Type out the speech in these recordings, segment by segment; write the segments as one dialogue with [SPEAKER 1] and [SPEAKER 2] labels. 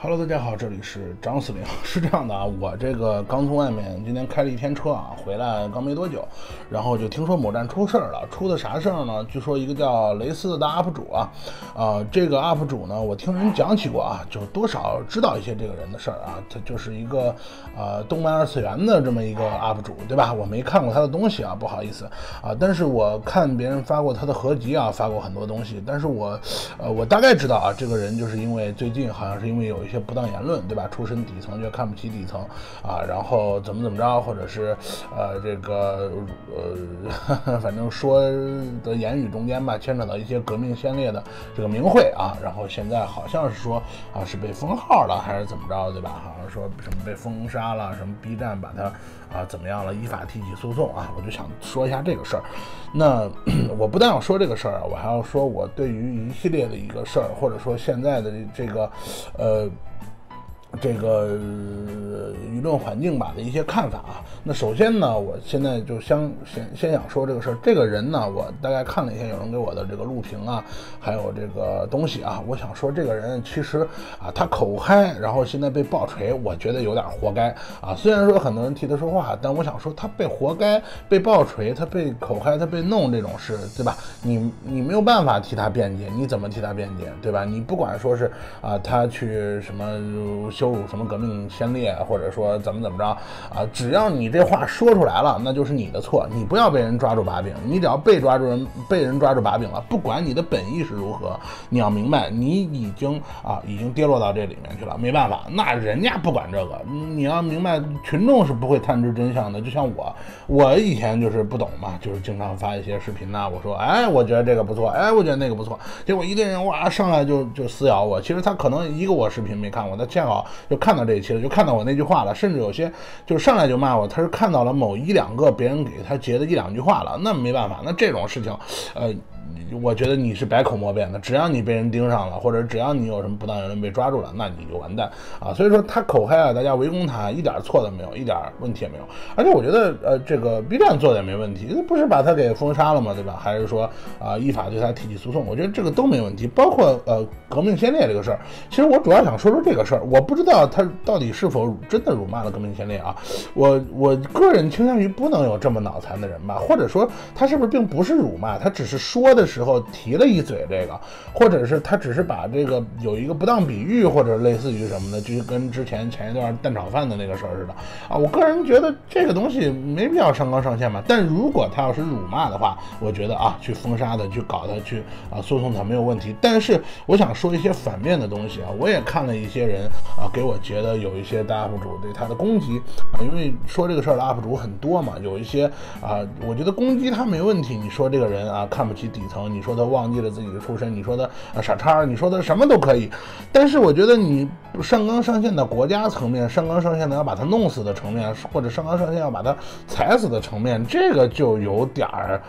[SPEAKER 1] Hello，大家好，这里是张司令。是这样的啊，我这个刚从外面今天开了一天车啊，回来刚没多久，然后就听说某站出事儿了。出的啥事儿呢？据说一个叫雷斯的 UP 主啊，啊，这个 UP 主呢，我听人讲起过啊，就多少知道一些这个人的事儿啊。他就是一个呃动漫二次元的这么一个 UP 主，对吧？我没看过他的东西啊，不好意思啊。但是我看别人发过他的合集啊，发过很多东西。但是我呃，我大概知道啊，这个人就是因为最近好像是因为有。一些不当言论，对吧？出身底层就看不起底层啊，然后怎么怎么着，或者是呃这个呃，反正说的言语中间吧，牵扯到一些革命先烈的这个名讳啊，然后现在好像是说啊是被封号了，还是怎么着，对吧？好像说什么被封杀了，什么 B 站把他啊怎么样了，依法提起诉讼啊，我就想说一下这个事儿。那 我不但要说这个事儿啊，我还要说我对于一系列的一个事儿，或者说现在的这个呃。这个舆论环境吧的一些看法啊，那首先呢，我现在就先先先想说这个事儿。这个人呢，我大概看了一下有人给我的这个录屏啊，还有这个东西啊，我想说这个人其实啊，他口嗨，然后现在被爆锤，我觉得有点活该啊。虽然说很多人替他说话，但我想说他被活该被爆锤，他被口嗨，他被弄这种事，对吧？你你没有办法替他辩解，你怎么替他辩解，对吧？你不管说是啊，他去什么。羞辱什么革命先烈，或者说怎么怎么着啊？只要你这话说出来了，那就是你的错。你不要被人抓住把柄，你只要被抓住人，被人抓住把柄了，不管你的本意是如何，你要明白，你已经啊，已经跌落到这里面去了。没办法，那人家不管这个，你要明白，群众是不会探知真相的。就像我，我以前就是不懂嘛，就是经常发一些视频呐，我说，哎，我觉得这个不错，哎，我觉得那个不错，结果一堆人哇上来就就撕咬我。其实他可能一个我视频没看过，他恰好。就看到这一期了，就看到我那句话了，甚至有些就是上来就骂我，他是看到了某一两个别人给他截的一两句话了，那没办法，那这种事情，呃。我觉得你是百口莫辩的，只要你被人盯上了，或者只要你有什么不当言论被抓住了，那你就完蛋啊！所以说他口嗨啊，大家围攻他一点错都没有，一点问题也没有。而且我觉得，呃，这个 B 站做的也没问题，不是把他给封杀了吗？对吧？还是说啊，依法对他提起诉讼？我觉得这个都没问题。包括呃，革命先烈这个事儿，其实我主要想说说这个事儿。我不知道他到底是否真的辱骂了革命先烈啊？我我个人倾向于不能有这么脑残的人吧，或者说他是不是并不是辱骂，他只是说的是。时候提了一嘴这个，或者是他只是把这个有一个不当比喻，或者类似于什么的，就跟之前前一段蛋炒饭的那个事儿似的啊。我个人觉得这个东西没必要上纲上线吧。但如果他要是辱骂的话，我觉得啊，去封杀的，去搞他，去啊诉讼他没有问题。但是我想说一些反面的东西啊，我也看了一些人啊，给我觉得有一些大 UP 主对他的攻击啊，因为说这个事儿的 UP 主很多嘛，有一些啊，我觉得攻击他没问题。你说这个人啊，看不起底层。你说他忘记了自己的出身，你说他啊傻叉，你说他什么都可以，但是我觉得你上纲上线的国家层面，上纲上线的要把他弄死的层面，或者上纲上线要把他踩死的层面，这个就有点儿，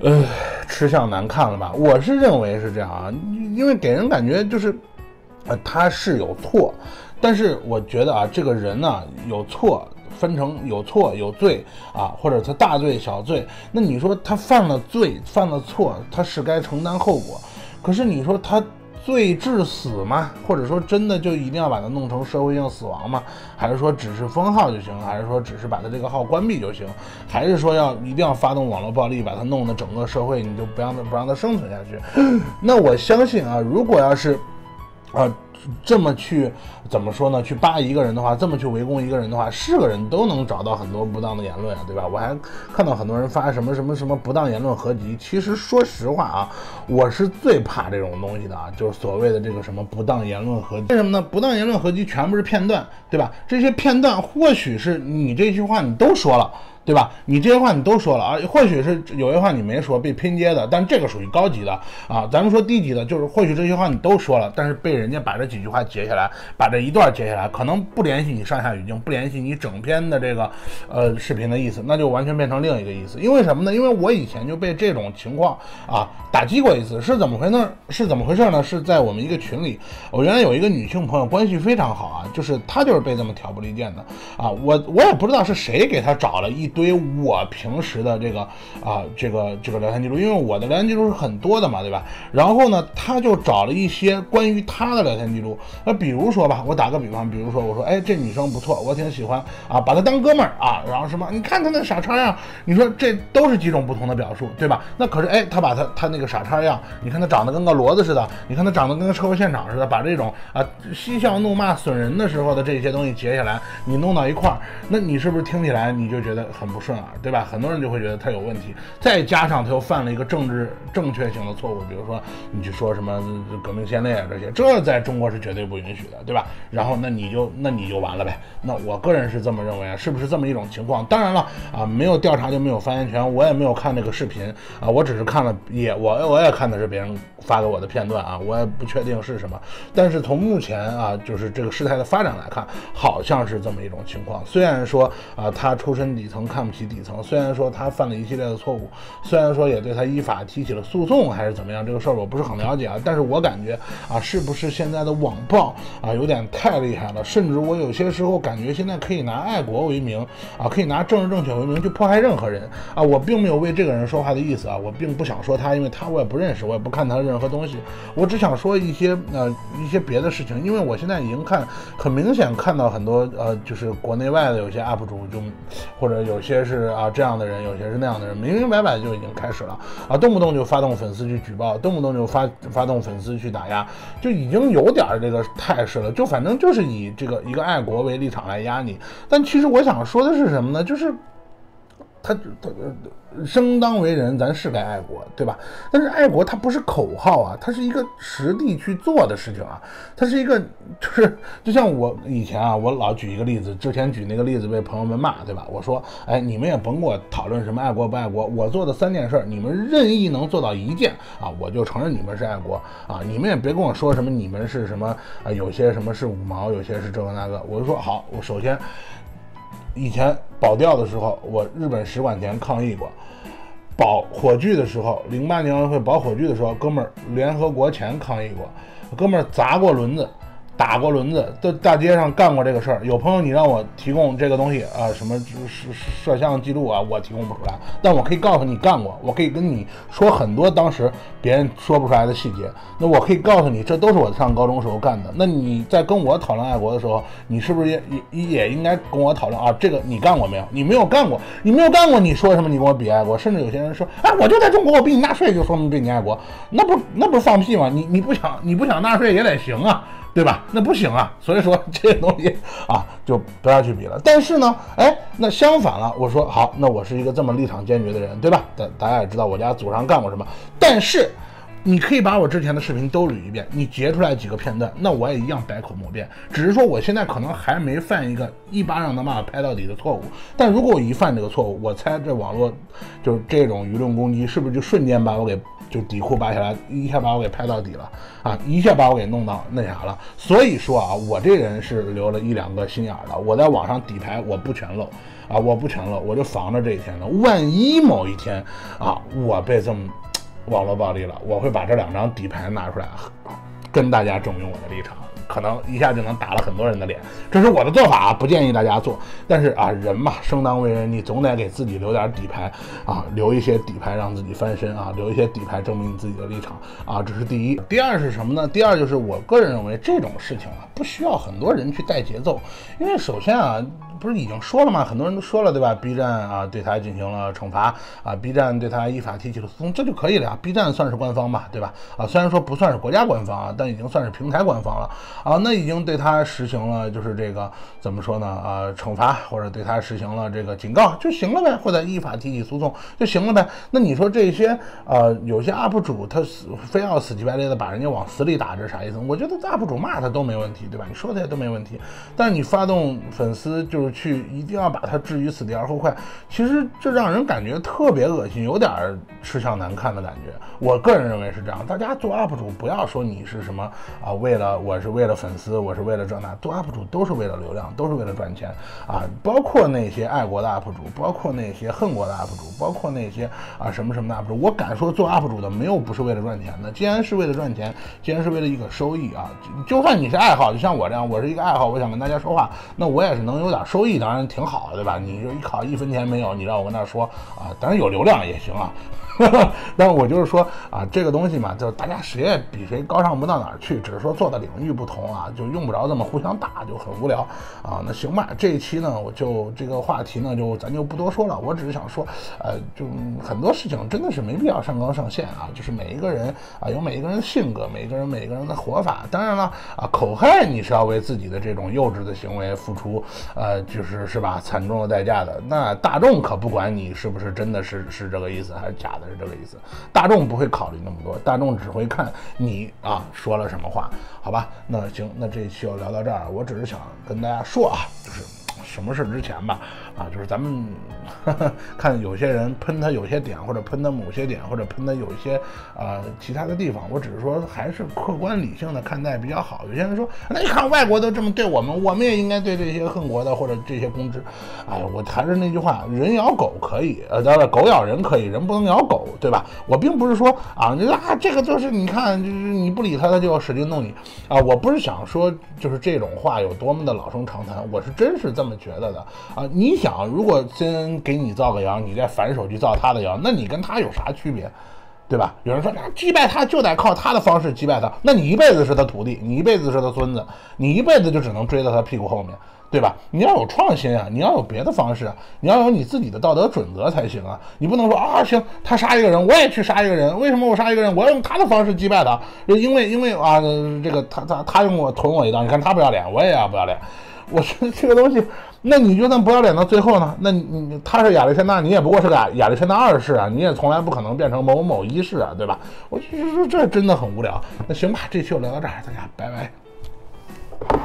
[SPEAKER 1] 呃，吃相难看了吧？我是认为是这样啊，因为给人感觉就是，呃，他是有错，但是我觉得啊，这个人呢有错。分成有错有罪啊，或者他大罪小罪，那你说他犯了罪犯了错，他是该承担后果。可是你说他罪致死吗？或者说真的就一定要把他弄成社会性死亡吗？还是说只是封号就行？还是说只是把他这个号关闭就行？还是说要一定要发动网络暴力把他弄得整个社会你就不让他不让他生存下去？那我相信啊，如果要是啊。这么去怎么说呢？去扒一个人的话，这么去围攻一个人的话，是个人都能找到很多不当的言论啊，对吧？我还看到很多人发什么什么什么不当言论合集。其实说实话啊，我是最怕这种东西的啊，就是所谓的这个什么不当言论合集。为什么呢？不当言论合集全部是片段，对吧？这些片段或许是你这句话你都说了。对吧？你这些话你都说了啊，或许是有些话你没说被拼接的，但这个属于高级的啊。咱们说低级的，就是或许这些话你都说了，但是被人家把这几句话截下来，把这一段截下来，可能不联系你上下语境，不联系你整篇的这个呃视频的意思，那就完全变成另一个意思。因为什么呢？因为我以前就被这种情况啊打击过一次，是怎么回事？是怎么回事呢？是在我们一个群里，我原来有一个女性朋友，关系非常好啊，就是她就是被这么挑拨离间的啊。我我也不知道是谁给她找了一。堆我平时的这个啊这个这个聊天记录，因为我的聊天记录是很多的嘛，对吧？然后呢，他就找了一些关于他的聊天记录，那比如说吧，我打个比方，比如说我说，哎，这女生不错，我挺喜欢啊，把她当哥们儿啊，然后什么，你看她那傻叉样，你说这都是几种不同的表述，对吧？那可是哎，他把他他那个傻叉样，你看他长得跟个骡子似的，你看他长得跟个车祸现场似的，把这种啊嬉笑怒骂损人的时候的这些东西截下来，你弄到一块儿，那你是不是听起来你就觉得很不顺耳，对吧？很多人就会觉得他有问题，再加上他又犯了一个政治正确性的错误，比如说你去说什么革命先烈啊这些，这在中国是绝对不允许的，对吧？然后那你就那你就完了呗。那我个人是这么认为啊，是不是这么一种情况？当然了啊，没有调查就没有发言权，我也没有看那个视频啊，我只是看了也我我也看的是别人发给我的片段啊，我也不确定是什么。但是从目前啊，就是这个事态的发展来看，好像是这么一种情况。虽然说啊，他出身底层看不起底层，虽然说他犯了一系列的错误，虽然说也对他依法提起了诉讼，还是怎么样，这个事儿我不是很了解啊。但是我感觉啊，是不是现在的网暴啊有点太厉害了？甚至我有些时候感觉现在可以拿爱国为名啊，可以拿政治正确为名去迫害任何人啊。我并没有为这个人说话的意思啊，我并不想说他，因为他我也不认识，我也不看他任何东西，我只想说一些呃一些别的事情，因为我现在已经看很明显看到很多呃就是国内外的有些 UP 主就或者有些是啊这样的人，有些是那样的人，明明白白就已经开始了啊，动不动就发动粉丝去举报，动不动就发发动粉丝去打压，就已经有点这个态势了，就反正就是以这个一个爱国为立场来压你。但其实我想说的是什么呢？就是他他生当为人，咱是该爱国，对吧？但是爱国它不是口号啊，它是一个实地去做的事情啊，它是一个就是就像我以前啊，我老举一个例子，之前举那个例子被朋友们骂，对吧？我说，哎，你们也甭给我讨论什么爱国不爱国，我做的三件事，你们任意能做到一件啊，我就承认你们是爱国啊，你们也别跟我说什么你们是什么啊，有些什么是五毛，有些是这个那个，我就说好，我首先。以前保钓的时候，我日本使馆前抗议过；保火炬的时候，零八年奥运会保火炬的时候，哥们儿联合国前抗议过，哥们儿砸过轮子。打过轮子，在大街上干过这个事儿。有朋友，你让我提供这个东西啊，什么摄摄像记录啊，我提供不出来。但我可以告诉你干过，我可以跟你说很多当时别人说不出来的细节。那我可以告诉你，这都是我上高中时候干的。那你在跟我讨论爱国的时候，你是不是也也也应该跟我讨论啊？这个你干过没有？你没有干过，你没有干过，你说什么？你跟我比爱国？甚至有些人说，哎，我就在中国，我比你纳税，就说明比你爱国，那不那不是放屁吗？你你不想你不想纳税也得行啊。对吧？那不行啊，所以说这些东西啊，就不要去比了。但是呢，哎，那相反了，我说好，那我是一个这么立场坚决的人，对吧？大大家也知道我家祖上干过什么。但是，你可以把我之前的视频都捋一遍，你截出来几个片段，那我也一样百口莫辩。只是说我现在可能还没犯一个一巴掌能把我拍到底的错误。但如果我一犯这个错误，我猜这网络就是这种舆论攻击，是不是就瞬间把我给？就底裤扒下来，一下把我给拍到底了啊！一下把我给弄到那啥了。所以说啊，我这人是留了一两个心眼的。我在网上底牌我不全露啊，我不全露，我就防着这一天呢。万一某一天啊，我被这么网络暴力了，我会把这两张底牌拿出来，跟大家证明我的立场。可能一下就能打了很多人的脸，这是我的做法啊，不建议大家做。但是啊，人嘛，生当为人，你总得给自己留点底牌啊，留一些底牌让自己翻身啊，留一些底牌证明你自己的立场啊，这是第一。第二是什么呢？第二就是我个人认为这种事情啊，不需要很多人去带节奏，因为首先啊。不是已经说了吗？很多人都说了，对吧？B 站啊，对他进行了惩罚啊，B 站对他依法提起了诉讼，这就可以了呀。B 站算是官方吧，对吧？啊，虽然说不算是国家官方啊，但已经算是平台官方了啊。那已经对他实行了，就是这个怎么说呢？啊，惩罚或者对他实行了这个警告就行了呗，或者依法提起诉讼就行了呗。那你说这些呃，有些 UP 主他死非要死乞白赖的把人家往死里打，这是啥意思？我觉得 UP 主骂他都没问题，对吧？你说他也都没问题，但你发动粉丝就是。去一定要把他置于死地而后快，其实这让人感觉特别恶心，有点吃相难看的感觉。我个人认为是这样，大家做 UP 主不要说你是什么啊，为了我是为为了粉丝，我是为了这那，做 UP 主都是为了流量，都是为了赚钱啊！包括那些爱国的 UP 主，包括那些恨国的 UP 主，包括那些啊什么什么的 UP 主，我敢说做 UP 主的没有不是为了赚钱的。既然是为了赚钱，既然是为了一个收益啊，就算你是爱好，就像我这样，我是一个爱好，我想跟大家说话，那我也是能有点收益，当然挺好的，对吧？你就一考一分钱没有，你让我跟那说啊，当然有流量也行啊。但是我就是说啊，这个东西嘛，就是大家谁也比谁高尚不到哪儿去，只是说做的领域不同啊，就用不着这么互相打，就很无聊啊。那行吧，这一期呢，我就这个话题呢，就咱就不多说了。我只是想说，呃，就很多事情真的是没必要上纲上线啊。就是每一个人啊，有每一个人的性格，每一个人每一个人的活法。当然了啊，口嗨你是要为自己的这种幼稚的行为付出，呃，就是是吧，惨重的代价的。那大众可不管你是不是真的是是这个意思，还是假的。是这个意思，大众不会考虑那么多，大众只会看你啊说了什么话，好吧？那行，那这一期就聊到这儿，我只是想跟大家说啊，就是什么事之前吧。啊，就是咱们 看有些人喷他有些点，或者喷他某些点，或者喷他有一些呃其他的地方，我只是说还是客观理性的看待比较好。有些人说，那你看外国都这么对我们，我们也应该对这些恨国的或者这些公知。哎，我还是那句话，人咬狗可以，呃，当然狗咬人可以，人不能咬狗，对吧？我并不是说啊，那这个就是你看，就是你不理他，他就要使劲弄你啊。我不是想说就是这种话有多么的老生常谈，我是真是这么觉得的啊。你。想，如果真给你造个谣，你再反手去造他的谣，那你跟他有啥区别，对吧？有人说，那击败他就得靠他的方式击败他，那你一辈子是他徒弟，你一辈子是他孙子，你一辈子就只能追到他屁股后面，对吧？你要有创新啊，你要有别的方式，你要有你自己的道德准则才行啊！你不能说啊，行，他杀一个人，我也去杀一个人，为什么我杀一个人，我要用他的方式击败他？因为因为啊，这个他他他用我捅我一刀，你看他不要脸，我也要不要脸。我说这个东西，那你就算不要脸到最后呢？那你他是亚历山大，你也不过是个亚历山大二世啊，你也从来不可能变成某某某一世啊，对吧？我就说这真的很无聊。那行吧，这期就聊到这儿，大家拜拜。